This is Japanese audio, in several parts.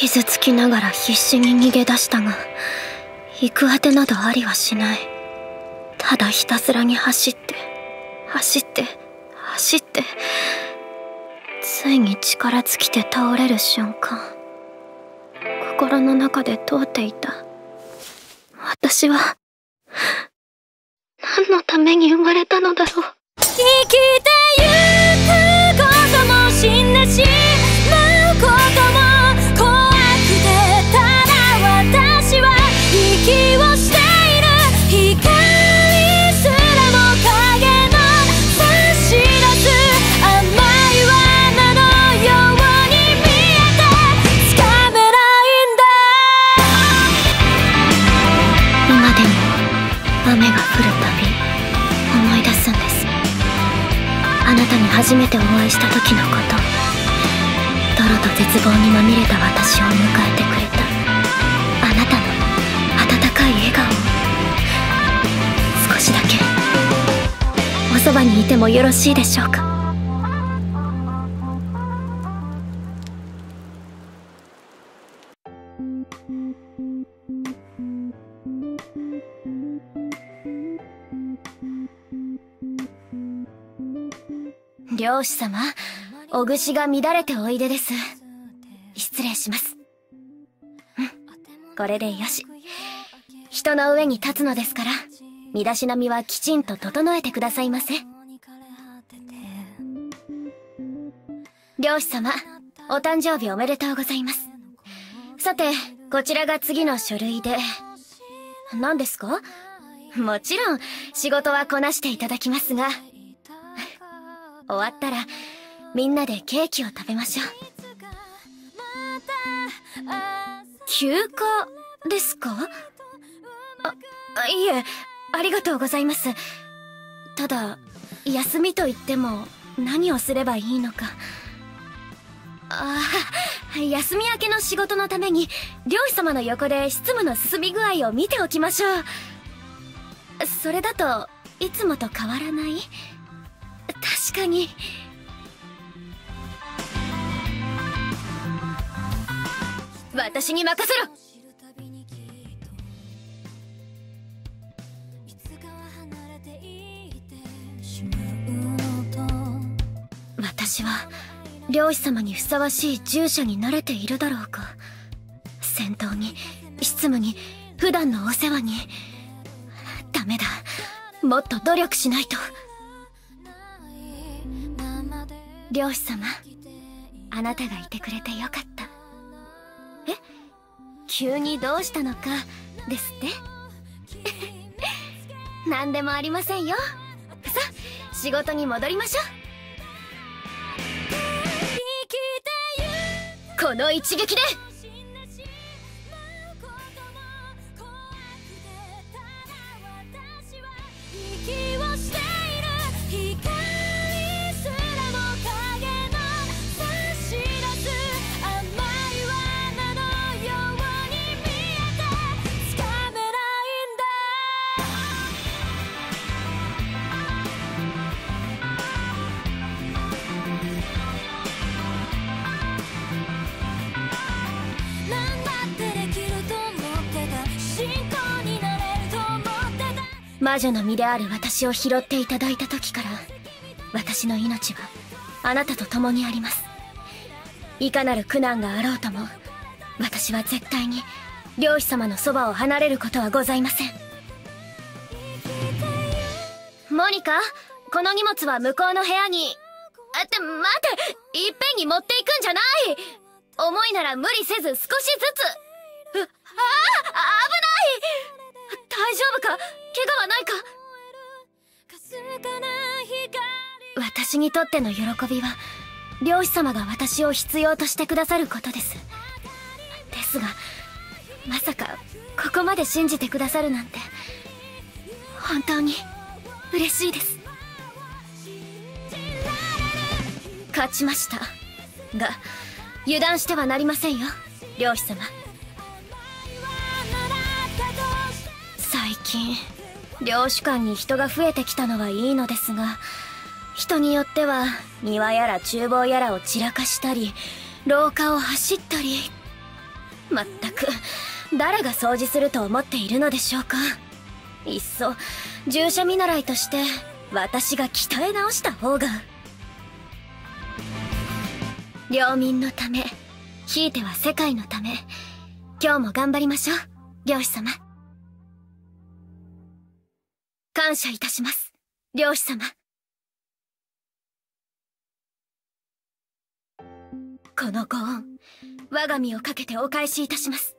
傷つきながら必死に逃げ出したが行くあてなどありはしない。ただひたすらに走って走って走ってついに力尽きて倒れる瞬間心の中で通っていた。私は何のために生まれたのだろう。生きてゆくことも死んでしした時のこと。泥と絶望にまみれた私を迎えてくれた。あなたの温かい笑顔。少しだけ。おそばにいてもよろしいでしょうか。漁師様お串が乱れておいでです。失礼します。うんこれでよし。人の上に立つのですから身だしなみはきちんと整えてくださいませ。漁師様お誕生日おめでとうございます。さてこちらが次の書類で何ですか？もちろん仕事はこなしていただきますが終わったらみんなでケーキを食べましょう。休暇ですか？あいえありがとうございます。ただ休みと言っても何をすればいいのか。ああ休み明けの仕事のために漁師様の横で執務の進み具合を見ておきましょう。それだといつもと変わらない？確かに。私に任せろ。私は漁師様にふさわしい従者に慣れているだろうか。戦闘に執務に普段のお世話に。ダメだ。もっと努力しないと。漁師様あなたがいてくれてよかった。え？急にどうしたのかですって？何でもありませんよ。さあ仕事に戻りましょう。この一撃で魔女の身である私を拾っていただいた時から私の命はあなたと共にあります。いかなる苦難があろうとも私は絶対に漁師様のそばを離れることはございません。モニカこの荷物は向こうの部屋に。あって待っていっぺんに持っていくんじゃない。重いなら無理せず少しずつ。私にとっての喜びは漁師様が私を必要としてくださることです。ですがまさかここまで信じてくださるなんて本当に嬉しいです。勝ちましたが油断してはなりませんよ漁師様。最近領主館に人が増えてきたのはいいのですが人によっては庭やら厨房やらを散らかしたり廊下を走ったりまったく誰が掃除すると思っているのでしょうか。いっそ従者見習いとして私が鍛え直した方が。領民のためひいては世界のため今日も頑張りましょう漁師様。感謝いたします漁師様。このご恩我が身をかけてお返しいたします。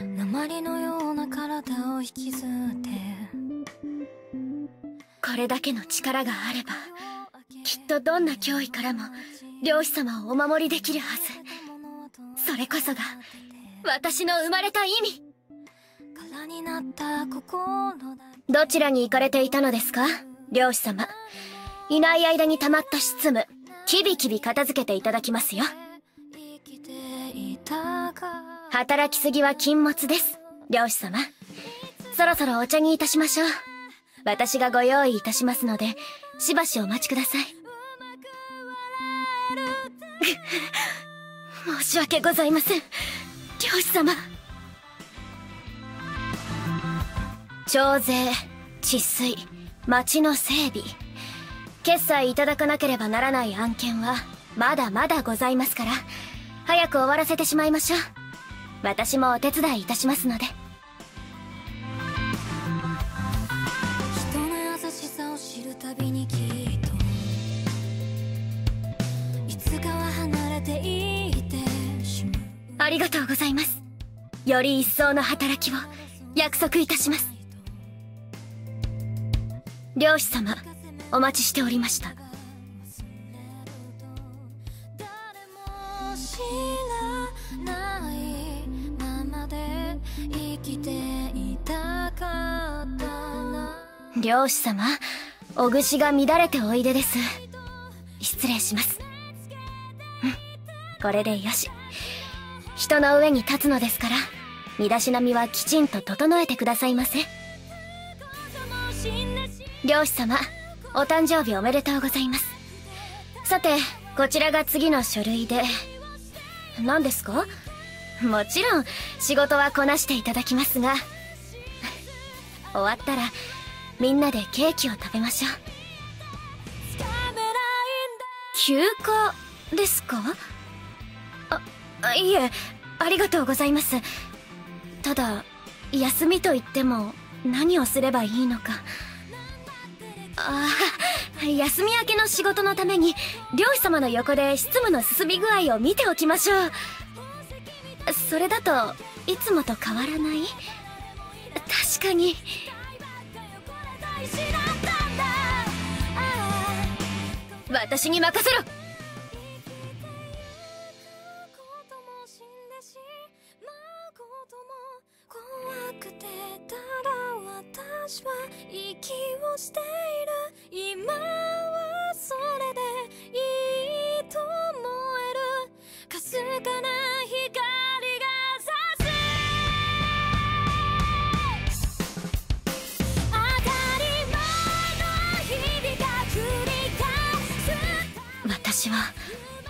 鉛のような体を引きずって。これだけの力があればきっとどんな脅威からも漁師様をお守りできるはず。それこそが私の生まれた意味。どちらに行かれていたのですか？漁師様いない間に溜まった執務キビキビ片付けていただきますよ。働きすぎは禁物です。漁師様そろそろお茶にいたしましょう。私がご用意いたしますのでしばしお待ちください。申し訳ございません。漁師様。徴税治水町の整備。決済いただかなければならない案件はまだまだございますから。早く終わらせてしまいましょう。私もお手伝いいたしますので。人の優しさを知るたびにきっと。いつかは離れていってしまう。ありがとうございます。より一層の働きを約束いたします漁師様お待ちしておりました。漁師様お串が乱れておいでです。失礼します。うんこれでよし。人の上に立つのですから身だしなみはきちんと整えてくださいませ漁師様お誕生日おめでとうございます。さてこちらが次の書類で何ですか？もちろん仕事はこなしていただきますが終わったらみんなでケーキを食べましょう。休暇ですか？あいえありがとうございます。ただ休みと言っても何をすればいいのか。ああ休み明けの仕事のために漁師様の横で執務の進み具合を見ておきましょう。それだといつもと変わらない？確かに。私に任せろ。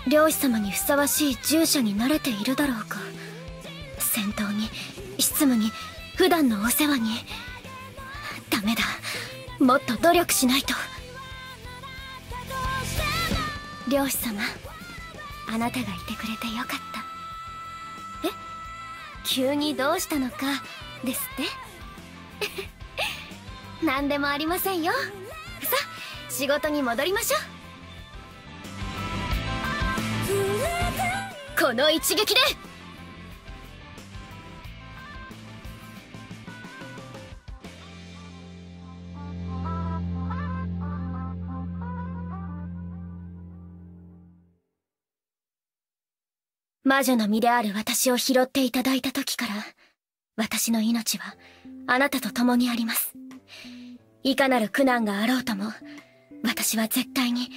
漁師様にふさわしい従者になれているだろうか。戦闘に執務に普段のお世話に。ダメだ。もっと努力しないと。漁師様あなたがいてくれてよかった。え？急にどうしたのかですって？何でもありませんよ。さ仕事に戻りましょう。この一撃で。魔女の身である私を拾っていただいた時から私の命はあなたと共にあります。いかなる苦難があろうとも私は絶対に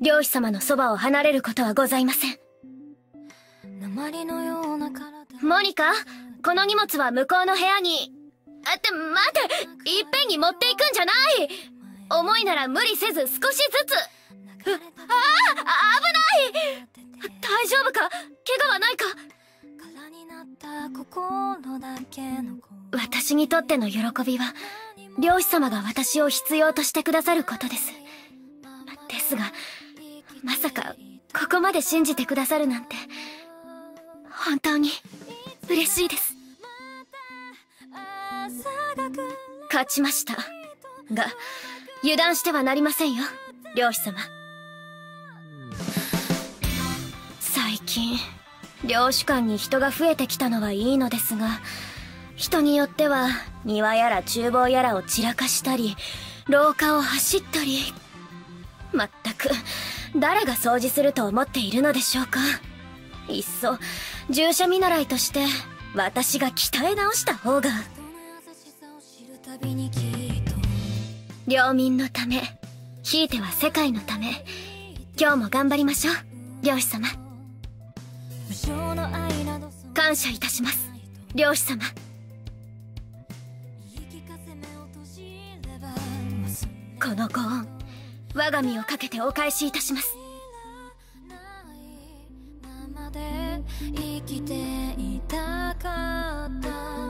漁師様のそばを離れることはございません。モニカこの荷物は向こうの部屋に。あって待っていっぺんに持っていくんじゃない。重いなら無理せず少しずつ。ああ危ない。大丈夫か？怪我はないか？私にとっての喜びは漁師様が私を必要としてくださることです。ですがまさかここまで信じてくださるなんて本当に。嬉しいです。勝ちました。が油断してはなりませんよ。漁師様。最近領主館に人が増えてきたのはいいのですが人によっては庭やら厨房やらを散らかしたり廊下を走ったりまったく誰が掃除すると思っているのでしょうか。いっそ従者見習いとして私が鍛え直した方が。領民のためひいては世界のため今日も頑張りましょう漁師様。感謝いたします漁師様。このご恩我が身をかけてお返しいたします。生きていたかった。